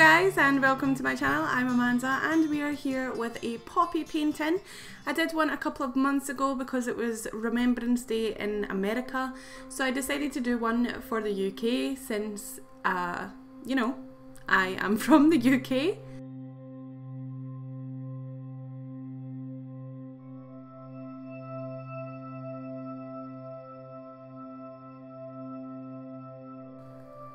guys and welcome to my channel, I'm Amanda and we are here with a poppy painting. I did one a couple of months ago because it was Remembrance Day in America so I decided to do one for the UK since, uh, you know, I am from the UK.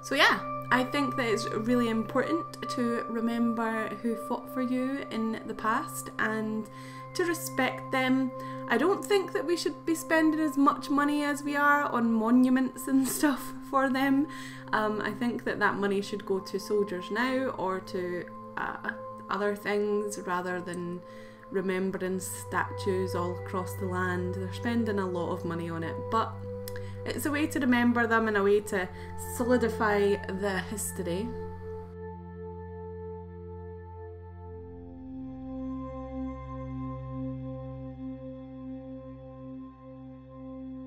So yeah, I think that it's really important to remember who fought for you in the past and to respect them. I don't think that we should be spending as much money as we are on monuments and stuff for them. Um, I think that that money should go to soldiers now or to uh, other things rather than remembrance statues all across the land. They're spending a lot of money on it, but it's a way to remember them and a way to solidify the history.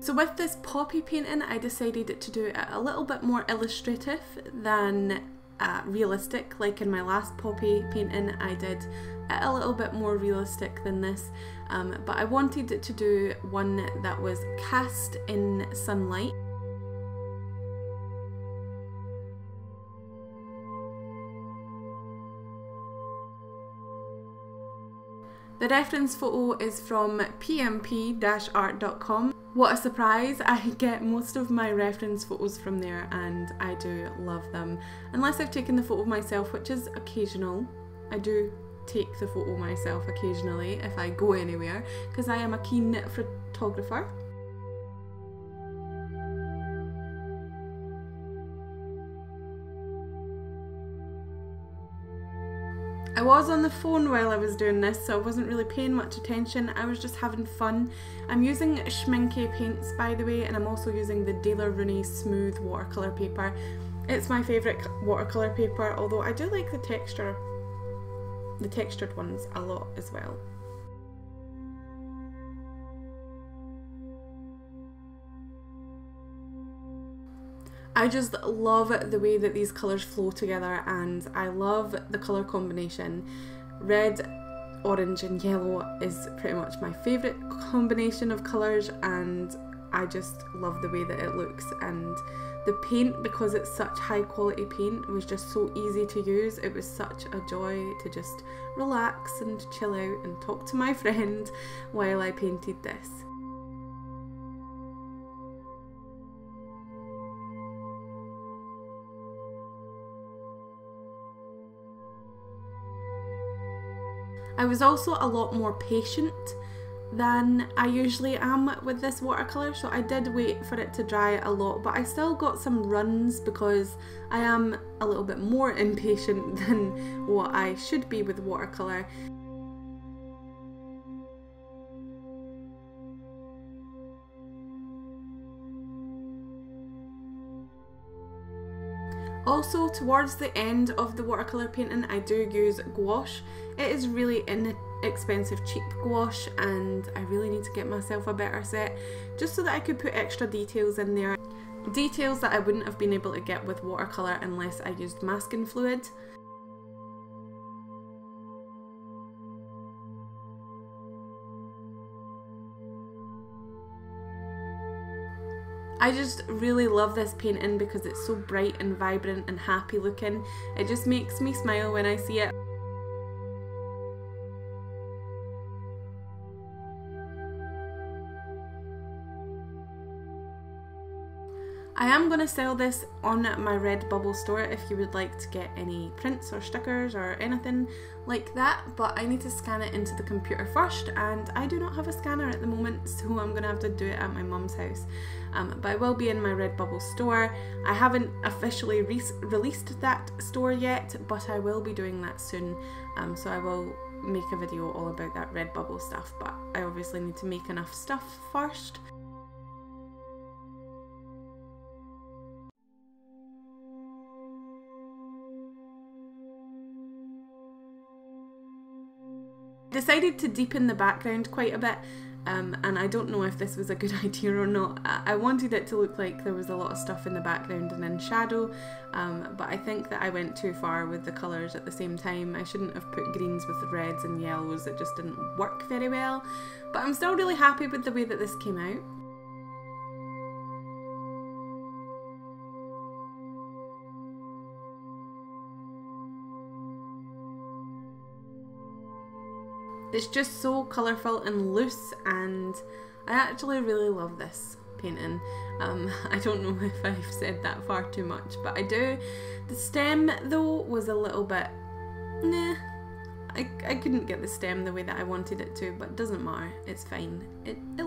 So with this poppy painting I decided to do it a little bit more illustrative than uh, realistic. Like in my last poppy painting I did a little bit more realistic than this um, but I wanted to do one that was cast in sunlight reference photo is from pmp-art.com. What a surprise, I get most of my reference photos from there and I do love them. Unless I've taken the photo myself, which is occasional. I do take the photo myself occasionally if I go anywhere because I am a keen photographer. I was on the phone while I was doing this so I wasn't really paying much attention, I was just having fun. I'm using Schmincke paints by the way and I'm also using the Daler Rowney Smooth watercolour paper. It's my favourite watercolour paper although I do like the texture the textured ones a lot as well. I just love the way that these colours flow together and I love the colour combination. Red, orange and yellow is pretty much my favourite combination of colours and I just love the way that it looks and the paint, because it's such high quality paint, was just so easy to use. It was such a joy to just relax and chill out and talk to my friend while I painted this. I was also a lot more patient than I usually am with this watercolour so I did wait for it to dry a lot but I still got some runs because I am a little bit more impatient than what I should be with watercolour. Also towards the end of the watercolour painting I do use gouache. It is really inexpensive cheap gouache and I really need to get myself a better set just so that I could put extra details in there. Details that I wouldn't have been able to get with watercolour unless I used masking fluid. I just really love this painting because it's so bright and vibrant and happy looking. It just makes me smile when I see it. I am going to sell this on my Redbubble store if you would like to get any prints or stickers or anything like that but I need to scan it into the computer first and I do not have a scanner at the moment so I'm going to have to do it at my mum's house um, but I will be in my Redbubble store. I haven't officially re released that store yet but I will be doing that soon um, so I will make a video all about that Redbubble stuff but I obviously need to make enough stuff first. Decided to deepen the background quite a bit um, and I don't know if this was a good idea or not. I wanted it to look like there was a lot of stuff in the background and in shadow, um, but I think that I went too far with the colours at the same time. I shouldn't have put greens with reds and yellows, it just didn't work very well. But I'm still really happy with the way that this came out. It's just so colourful and loose and I actually really love this painting. Um, I don't know if I've said that far too much, but I do. The stem though was a little bit, nah, I, I couldn't get the stem the way that I wanted it to, but it doesn't matter, it's fine. It, it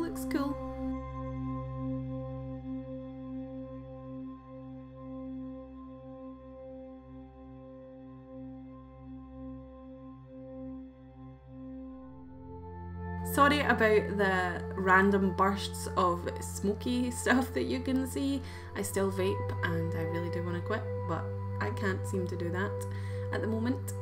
Sorry about the random bursts of smoky stuff that you can see. I still vape and I really do want to quit, but I can't seem to do that at the moment.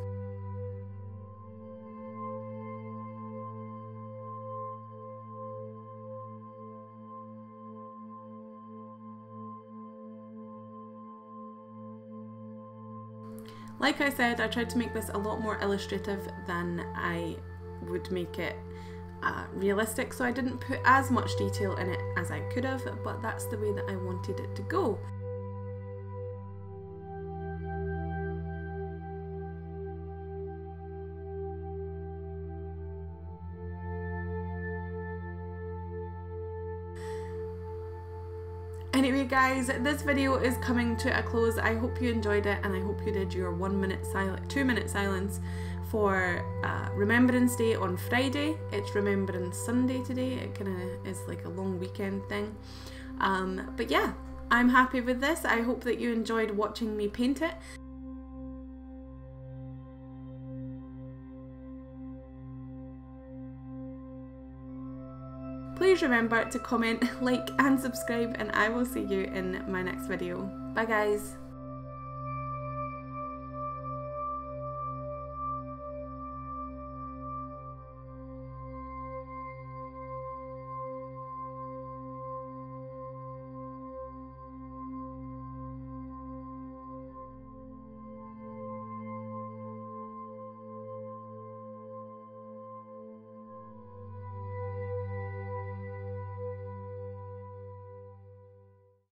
Like I said, I tried to make this a lot more illustrative than I would make it uh, realistic, so I didn't put as much detail in it as I could have, but that's the way that I wanted it to go. Anyway guys, this video is coming to a close. I hope you enjoyed it and I hope you did your one minute silent, two minute silence for uh, Remembrance Day on Friday. It's Remembrance Sunday today. It kind of is like a long weekend thing. Um, but yeah, I'm happy with this. I hope that you enjoyed watching me paint it. Please remember to comment, like and subscribe and I will see you in my next video. Bye guys!